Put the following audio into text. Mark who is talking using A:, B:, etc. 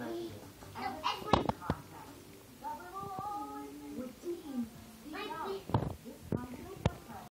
A: Amen.